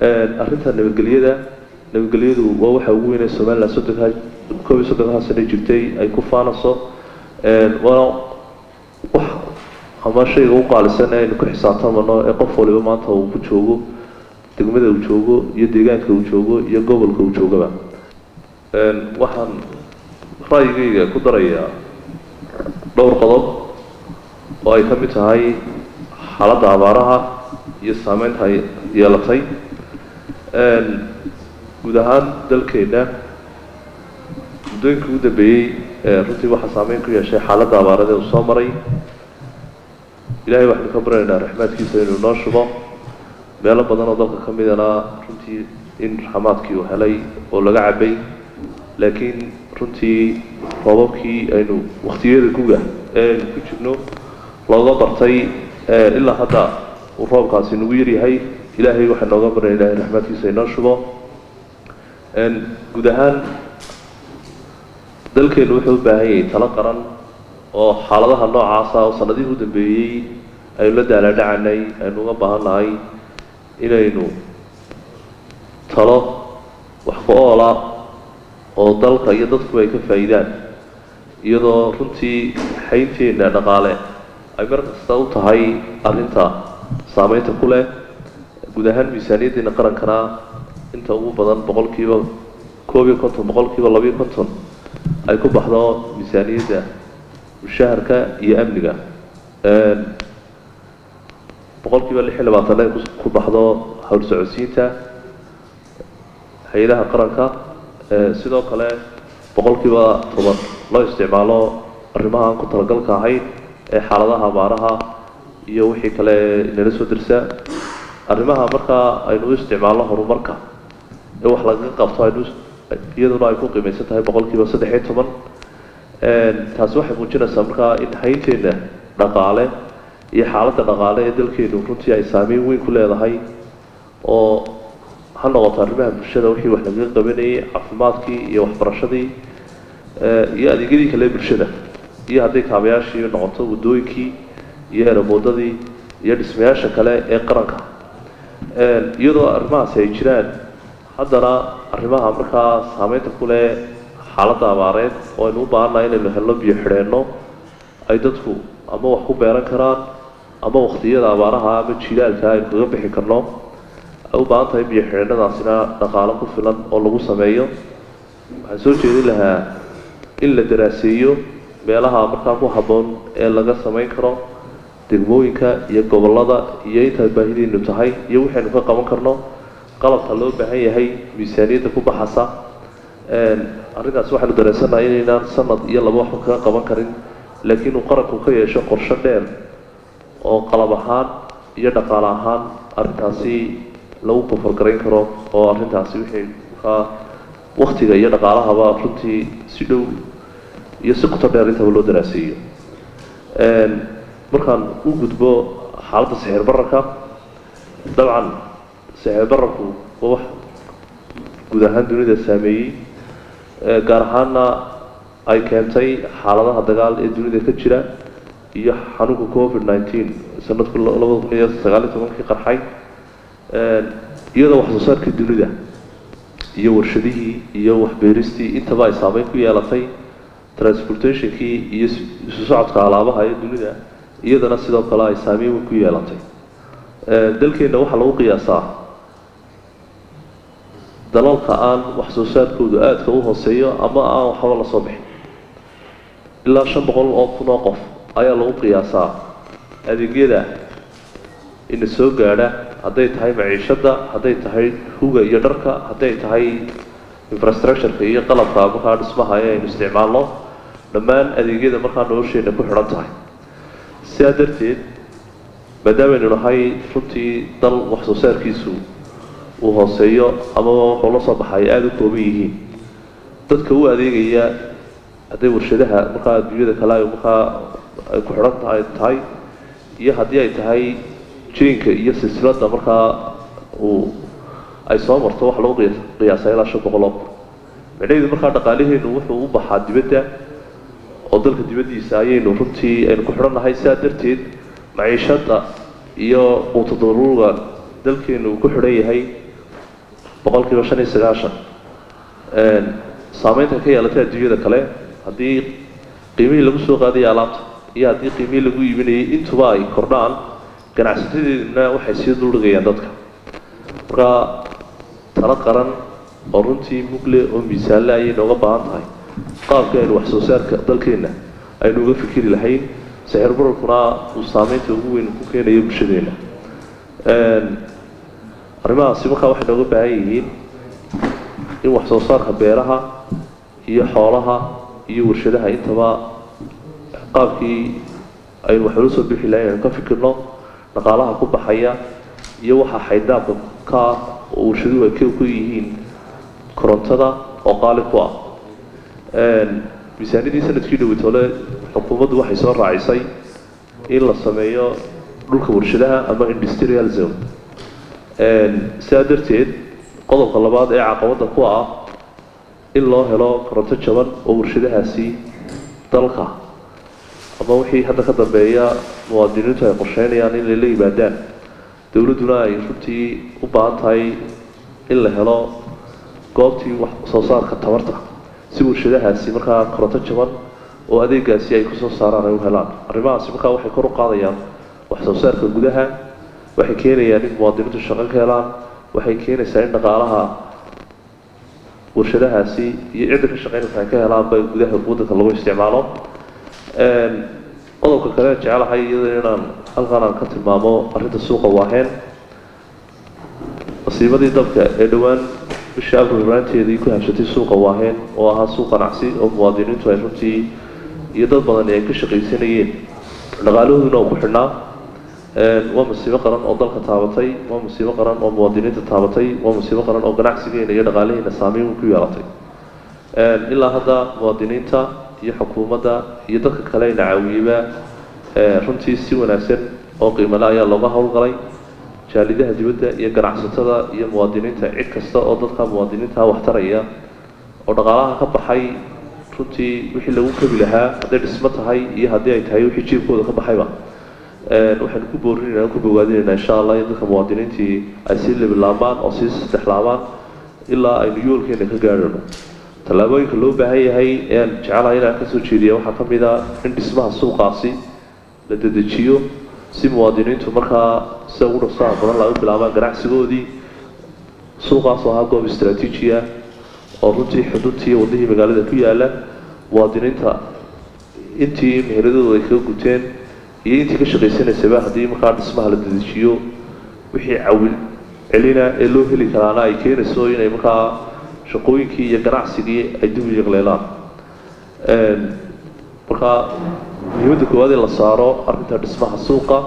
arrinta nabadgelyada nabadgelyadu waa waxa ugu weyn ee somalilan soddonka koob iyo soddonkaa sano jirtay ay ku faanayso waana wax ama shayga u qaalisan aynu ku xisaabtamano ee qof waliba maanta uu ku joogo degmada uu joogo iyo deegaanka uu joogo iyo gobolka uu joogaba waxaan ra'yigayga ku darayaa dhowr qodob oo ay ka mid tahay xaaladda abaaraha iyo saameynta ay yeelatay guud ahaan dalkeena muddooyinkii u dambeeyey runtii waxaa saameyn ku yeeshay xaaladda abaarada uu soo maray ilahay waxaynu ka baranaynaa raxmaadkiisa inuu noo shubo meelo badan oo dalka ka midana runtii in raxmaadkii uu helay oo laga cabay laakiin runtii roobabkii aynu waktiyada guga ee aynu ku jirno looga bartay ilaa hadda uu roobkaasi nagu yaryahay wuxuu u baahan yahay talo qaran oo xaaladaha noocaasa oo sanadihii u dambeeyey aynu la daalaadhacanay aynu uga baahan nahay inaynu talo wax ku oola oo dalka iyo dadkuba ay ka faa'iidaan iyadoo runtii xaynteena dhaqaale ay mar kasta u tahay arrinta saameynta ku leh guud ahaan miisaaniyaddeena qarankana inta ugu badan boqolkiiba koob iyo konton boqolkiiba labiyo konton ay ku baxdo miisaaniyadda mushaharka iyo amniga. Boqolkiiba lix iyo labaatan ay ku baxdo hawl socodsiinta hay'adaha qaranka. Sidoo kale boqolkiiba toban loo isticmaalo arrimaha aan ku talagalka ahayn ee xaaladaha abaaraha iyo wixii kale inala soo dirsa arrimaha markaa aynu isticmaalno horumarka ee wax lagaga qabto aynu iyaduna ay ku qiimaysan tahay boqolkiiba saddex iyo toban taasi waxay muujinaysaa markaa in haynteena dhaqaale iyo xaaladda dhaqaale ee dalkeenu runtii ay saameyn weyn ku leedahay oo ha noqoto arrimaha bulshada wixii wax lagaga qabanayay caafimaadkii iyo waxbarashadii iyo adeegyadii kale bulshada iyo hadday kaabayaashii noqoto waddooyinkii iyo eraboodadii iyo dhismayaasha kale ee qaranka iyadoo arrimahaasi ay jiraan haddana arrimaha markaa saameynta ku leh xaaladda abaareed oo aynu u baahannahay inaynu helno biyo xidheenno ay dadku ama wax ku beeran karaan ama waktiyada abaaraha ama jilaalka aynu kaga bixi karno ay u baahan tahay biyo xidheennadaasina dhaqaalo ku filan oo lagu sameeyo. Waxaan soo jeedin lahaa in la daraaseeyo meelaha markaa ku habboon ee laga samayn karo degmooyinka iyo gobollada iyo intaa baahideenu tahay iyo waxaynu ka qaban karno qalabka loo baahan yahay miisaaniyadda ku baxasa. Arrintaas waxaynu dareensanahay inaynaan sanad iyo laba waxba kaga qaban karin laakiin uu qaranku ka yeesho qorsho dheer oo qalab ahaan iyo dhaqaale ahaan arrintaasi lagu koforgarayn karo oo arrintaasi wixii markaa waktiga iyo dhaqaalahaba runtii si dhow iyo si qoto dheer intaba loo daraaseeyo markaan u gudbo xaaladda sixir bararka dabcan sixir bararku waa wax guud ahaan dunida saameeyey gaar ahaanna ay keentay xaaladaha dagaal ee dunida ka jira iyo xanuunka covid nineteen sanadku labada kun iyo sagaal iyo tobankii qarxay iyadoo wax soo saarkii dunida iyo warshadihii iyo waxbeeristii intaba ay saameyn ku yeelatay transportationkii iyo isu socodka alaabaha ee dunida iyadana sidoo kale ay saameyn weyn ku yeelatay. Dalkeenna waxaa lagu qiyaasaa dalalka aan wax soo saarkoodu aadka u hooseeyo ama aan waxba la soo bixin. Ilaa shan boqol oo kun oo qof ayaa lagu qiyaasaa adeegyada ina soo gaadha hadday tahay maciishadda hadday tahay huga iyo dharka hadday tahay infrastructureka iyo qalabka markaa dhismaha ee aynu isticmaalno. Dhammaan adeegyada markaa nolosheena ku xidhan tahay sidaa darteed maadaameynu nahay runtii dal wax soo saarkiisu uu hooseeyo amaba wuxuu la soo baxay aada u kooban yihiin. Dadka u adeegaya hadday warshadaha markaa adduunyada kale ay markaa ay ku xidhan tahay tahay iyo haddii ay tahay jeenka iyo silsiladda markaa uu ay soo marto waxa lagu qiyaasaa ilaa shan boqol oo. Kun micnaheedu markaa dhaqaalaheenu wuxuu u baxaa dibadda oo dalka dibaddiisa ayaynu runtii aynu ku xidhannahay sidaa darteed maciishadda iyo quutadaruuga dalkeenu uu ku xidhan yahay boqolkiiba shan iyo sagaashan. Saameynta ka yeelatay adduunyada kale haddii qiimihii lagu soo qaadaya alaabta iyo haddii qiimihii lagu iibinayay intuba ay kordhaan ganacsatadeeduna waxay sii duldhigayaan dadka. Marka talo qaran oo runtii mugle oo miisaanle ayay nooga baahan tahay qaabka aynu wax soo saarka dalkeenna aynu uga fikiri lahayn sixir bararkuna uu saameynta ugu weyn ku keenayo bulshadeena arrimahaasi markaa waxay nooga baahan yihiin in wax soo saarka beeraha iyo xoolaha iyo warshadaha intaba qaabkii aynu wax ula soo bixi lahayn aynu ka fikirno dhaqaalaha ku baxaya iyo waxa xaydaabka ka ah oo warshaduhu ay ku yihiin korontada oo qaali ku ah miisaanidii sannadkii dhaweytoole xukuumaddu waxay soo raacisay in la sameeyo dhulka warshadaha ama industrial zone. Sidaa darteed qodobka labaad ee caqabadda ku ah in loo helo koronto jaban oo warshadahaasi dalka. Ama wixii hadda ka dambeeya muwaadiniintu ay qorsheynayaan in layla yimaadaan. Dowladduna ay runtii u baahan tahay in la helo goobtii wax soo saarka tabarta si warshadahaasi markaa koronto jaban oo adeegaasi ay ku soo saaraan ay u helaan. Arrimahaasi markaa waxay kor u qaadayaan wax soo saarka gudaha waxay keenayaan in muwaadiniintu shaqo ka helaan waxay keenaysaa in dhaqaalaha warshadahaasi iyo cidda ka shaqeynaysa ay ka helaanba gudaha waddanka lagu isticmaalo. Qodobka kale jecelahay iyada inaan halkan aan ka tilmaamo arrinta suuqa waaheen masiibadii dabka ee dhowaan bisha abril raanteedii ku habsatay suuqa waaheen oo ahaa suuq ganacsi oo muwaadiniintu ay runtii iyo dad badani ay ka shaqaysanayeen. Dhaqaalahooduna uu ku xidhnaa waa musiibo qaran oo dalka taabatay waa musiibo qaran oo muwaadiniinta taabatay waa musiibo qaran oo ganacsigeena iyo dhaqaalaheena saameyn ku yeelatay. Ilaa hadda muwaadiniinta iyo xukuumadda iyo dadka kale ayna caawiyeyba runtii si wanaagsan oo qiimale ayaa looga howlgalay jaalidaha dibadda iyo ganacsatada iyo muwaadiniinta. Cid kasta oo dadka muwaadiniinta waxtaraya oo dhaqaalaha ka baxay runtii wixii lagu kabi lahaa hadday dhismo tahay iyo haddii ay tahay wixii jiirkooda ka baxayba. Waxaynu ku boorinayna ku bogaadinayna insha allah in dadka muwaadiniintii ay sii lebilaabaan oo sii saddexlaabaan ilaa aynu yoolkeena ka gaadhano tallaabooyinka loo baahan yahay ee aan jecelahay inaan ka soo jeediya waxaa ka mid a in dhismaha suuqaasi la dedejiyo si muwaadiniintu markaa sida ugu dhaqsaha badan laga bilaabaan ganacsigoodii suuqaas ahaa goob istraatiiji ah oo runtii xuduntii wadihii magaalada ku yaalla muwaadiniinta intii meheradooda ay kaga guteen iyo intii ka shaqaysanaysaba haddii markaa dhismaha la dedejiyo wixii cawil celina ee loo heli karaana ay keenayso inay markaa shaqooyinkii iyo ganacsigii ay dib u yaqleelaan markaa muhiimadda koowaad ee la saaro arrinta dhismaha suuqa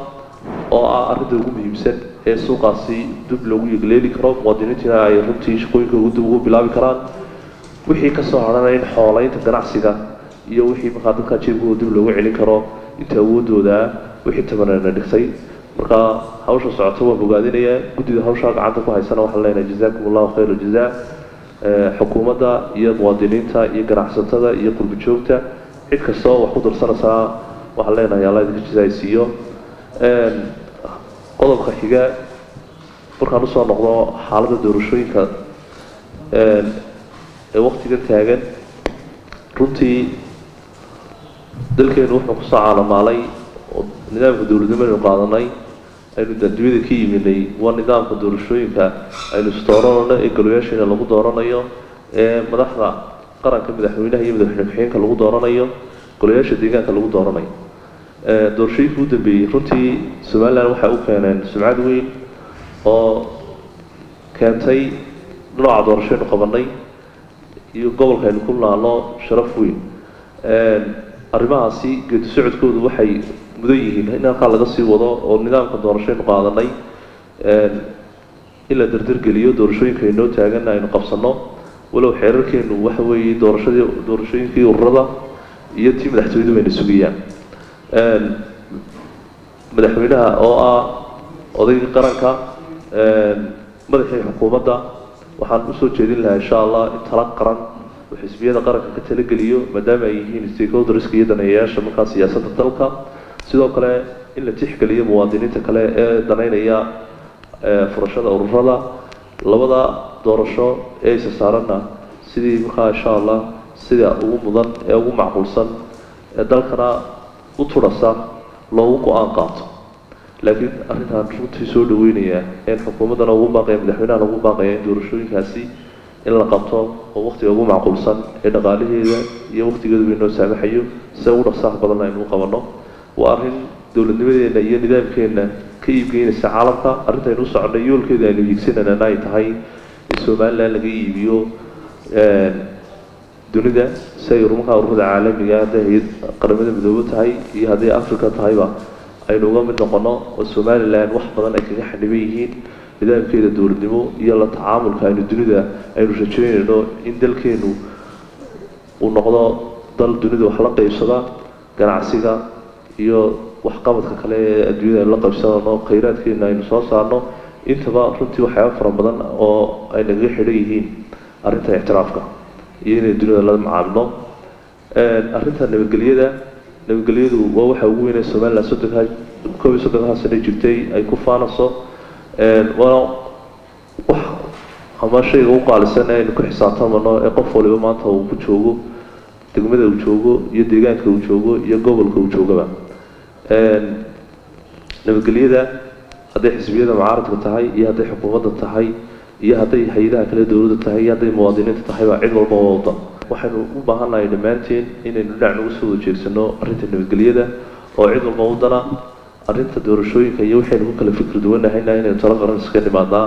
oo ah arrinta ugu muhiimsan ee suuqaasi dib loogu yegleeli karo muwaadiniintiina ay runtii shaqooyinkooda dib ugu bilaabi karaan. Wixii ka soo hadhana in xoolaynta ganacsiga iyo wixii markaa dadka jeebkooda dib loogu celin karo inta awoodooda wixii tabanana dhigtay. Marka hawsha socota waa bogaadinaya guddida hawshaa gacanta ku haysana waxaan leenahay jazaakum allahu khayr aljazaa xukuumadda iyo muwaadiniinta iyo ganacsatada iyo qurbi cid kasta oo wax ku darsanaysaa waxaan leenahay alla idinka jazaaysiiyo qodobka xiga markaan u soo noqdo xaaladda doorashooyinka ee waktigan taagan runtii dalkeenu wuxuu ku soo caalamaalay oo nidaamka dowladnimo aynu qaadanay aynu adduunyada ka yiminay waa nidaamka doorashooyinka aynu isdooranayno ee golayaasheena lagu dooranayo ee madaxda qaranka madaxweynaha iyo madaxweyne ku-xigeenka lagu dooranayo golayaasha deegaanka lagu dooranayo. Doorashooyinka u dambeeyey runtii somalilan waxay u keeneen sumcad weyn oo keentay nooca doorashaynu qabanay iyo gobolka ku naalno sharaf weyn. Arrimahaasi geedi waxay mudan yihiin in halkaa laga sii wado oo nidaamka doorashaynu qaadanay. In la dardargeliyo doorashooyinka aynoo taagan aynu qabsano walow xeerarkeenu waxa weeye doorashadii doorashooyinkii ururada iyo tii madaxtooyadu bayna sugayaan. Madaxweynaha oo ah odaygii qaranka madaxii xukuumadda waxaan u soo jeedin lahaa insha allah in tala qaran oo xisbiyada qaranka ka talageliyo maadaama ay yihiin stakeholderska iyo daneeyayaasha markaa siyaasadda dalka. Sidoo kale in la tixgeliyo muwaadiniinta kale ee daneynaya furashada ururada labada doorasho ee isa saaranna sidii markaa insha allah sida ugu mudan ee ugu macquulsan ee dalkana u turhasa loogu go'aan qaato. Laakiin arrintaan runtii soo dhaweynaya een xukuumaddana ugu baaqaya madaxweynaha lagu baaqaya in doorashooyinkaasi in la qabto oo waqtiga ugu macquulsan ee dhaqaalaheeda iyo waqtigeeduba inoo saamaxayo sida ugu dhaqsaha badan aynu u qabanno waa arrin dowladnimadeena iyo nidaamkeena ka iibgeynaysa caalamka arrintaynu u soconay yoolkeeda aynu hiigsananana ay tahay in somalilan laga iibiyo dunida. Si ay rumaha ururada caalamiga hadday qaramada midoobo tahay iyo hadday africa tahayba aynu uga mid noqono oo somalilan wax badan ay kaga xadhiban yihiin. Nidaamkeeda dowladnimo iyo la tacaamulka aynu dunida aynu rajeynayno in dalkeenu uu noqdo dal dunida wax la qaybsada ganacsiga iyo waxqabadka kale ee adduunyada la qaybsanano khayraadkeena aynu soo saarno intaba runtii waxyaaba fara badan oo ay nagaga xidhan yihiin arrinta ictiraafka iyo inay dunida la macaamilno arrinta nabadgelyada nabadgelyadu waa waxa ugu weyn ee somalilan soddonka koob iyo soddonkaa sano jirtay ay ku faanayso waa wax ama shayga u qaalisan aynu ku xisaabtamano ee qof waliba maanta uu ku joogo degmada uu joogo iyo deegaanka uu joogo iyo gobolka uu joogaba nabadgelyada hadday xisbiyada mucaaradka tahay iyo hadday xukuumadda tahay iyo hadday hay'adaha kale dowladda tahay iyo hadday muwaadiniinta tahay baa cid walba wada waxaynu u baahannahay dhammaanteen inaynu dhinac nagu soo wada jeegsano arrinta nabadgelyada oo cid walba wadana arrinta doorashooyinka iyo waxaynu ku kala fikir duwanahayna inaynu talo qaran iska nimaadnaa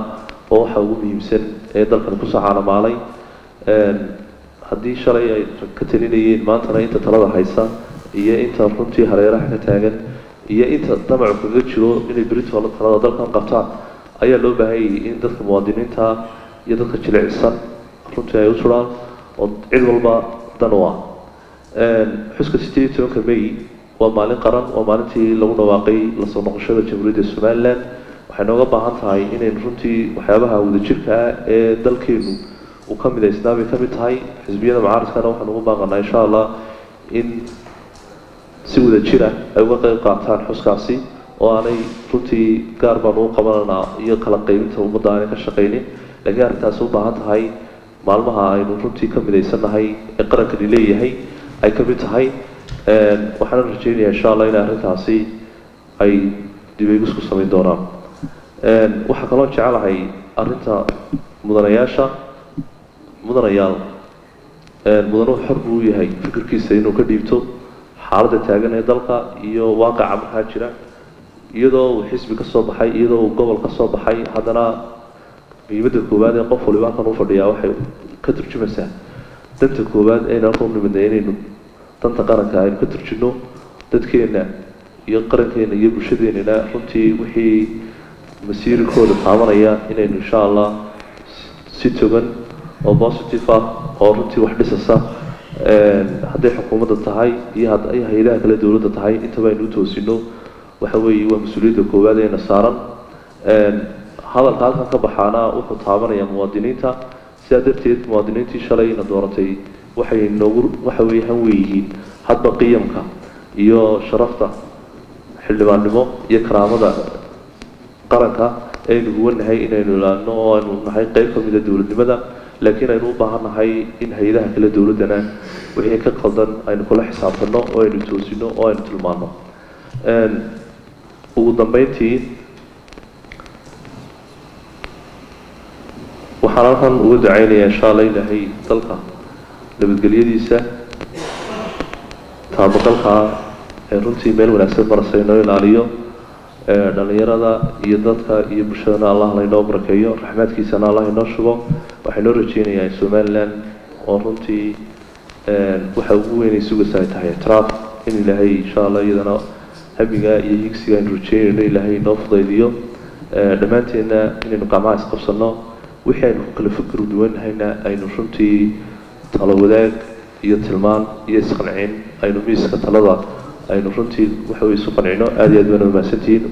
oo waxa ugu muhiimsan ee dalkan ku soo caalamaalay haddii shalay ay ka talinayeen maantana inta talada haysa iyo inta runtii hareeraha ka taagan iyo inta damacu kaga jiro inay beritoole talada dalkan qabtaan ayaa loo baahanyay in dadka muwaadiniinta iyo dadka jilicsan runtii ay u turaan oo cid walba dan u ah. Xuska sideed iyo tobanka may waa maalin qaran waa maalintii lagu dhawaaqay la soo noqoshada jamhuuriyadda somalilan waxay nooga baahan tahay inaynu runtii waxyaabaha wadajirka ah ee dalkeenu uu ka midaysnaa bay ka mid tahay xisbiyada mucaaradkana waxaan ugu baaqanaa insha allah in si wada jira ay uga qeyb qaataan xuskaasi oo aanay runtii gaar baan ugu qabananaa iyo kala qaybinta ummadda aanay ka shaqaynin. Laakiin arrintaasi u baahan tahay maalmaha aynu runtii ka midaysannahay ee qarankani leeyahay ay ka mid tahay. Waxaana rajeynayaa insha allah in arrintaasi ay dibeegis ku samayn doonaan. Waxaa kaloo jecelahay arrinta mudanayaasha mudanayaal. Mudanuhu xor buu u yahay fikirkiisa inuu ka dhiibto xaaladda taagan ee dalka iyo waaqaca markaa jira. Iyadoo uu xisbi ka soo baxay iyadoo uu gobol ka soo baxay haddana muhiimadda koowaad ee qof waliba halkan u fadhiyaa waxay ka turjumaysaa. Danta koowaad aynu halkan u nimidnay inaynu danta qaranka aynu ka turjino dadkeena iyo qarankeena iyo bulshadeennana runtii wixii masiirikooda taabanaya inaynu insha allah si togan oo positive ah oo runtii wax dhisasa hadday xukuumadda tahay iyo hay'adaha kale dowladda tahay intaba aynu u toosino waxa weeye waa mas'uuliyadda koowaad eena saaran hadalka halkan ka baxaana wuxuu taabanayaa muwaadiniinta. Sidaa darteed muwaadiniintii shalayna dooratay waxay noogu waxa weeye han weeyihiin hadba qiyamka iyo sharafta xildhibaannimo iyo karaamada qaranka aynu huwanahay inaynu ilaano oo aynu nahay qeyb ka mida dowladnimada laakiin aynu u baahan nahay in hay'adaha kale dowladdana wixii ka qaldan aynu kula xisaabtano oo aynu toosino oo aynu tilmaano. Ugu dambeyntii waxaan halkan uga dacaynayaa insha ilaahay dalka nabadgelyadiisa taabaqalka ee runtii meel wanaagsan marasa inoo ilaaliyo dhalinyarada iyo dadka iyo bulshadana allah laynoo barakeeyo raxmaadkiisana allah inoo shubo waxay noo rajeynayaa in somalilan oo runtii waxa ugu weynay sugaysa ay tahay ictiraaf in ilaahay insha allah iyadana hamiga iyo higsiga aynu rajeynayno ilaahay inoo fudaydiyo. Dhammaanteenna inaynu gacmaha isqabsano wixii aynu kala fikir duwanahayna aynu runtii talo wadaag iyo tilmaan iyo isqancin aynu miiska talada aynu runtii waxa weye isu qancino aada iyo aad baana mahadsantihiin